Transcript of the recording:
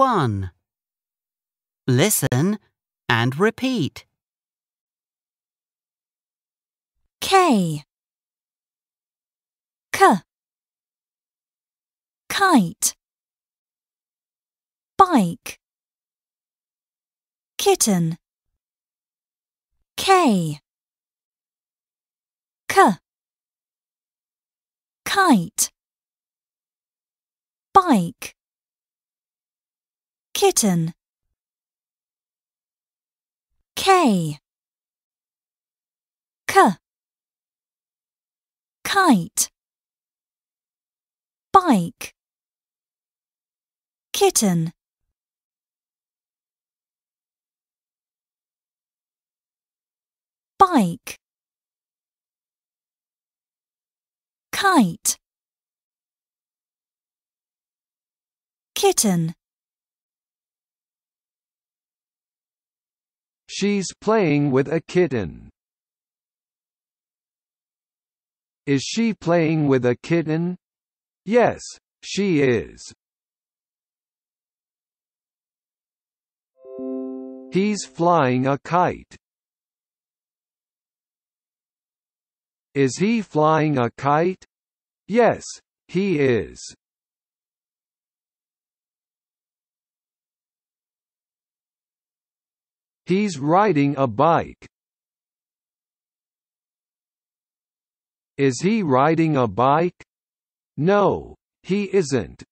1. Listen and repeat. K. K. Kite. Bike. Kitten. K. K. Kite. Bike Kitten. K. K. Kite. Bike. Kitten. Bike. Kite. Kitten She's playing with a kitten. Is she playing with a kitten? Yes, she is. He's flying a kite. Is he flying a kite? Yes, he is. He's riding a bike. Is he riding a bike? No, he isn't.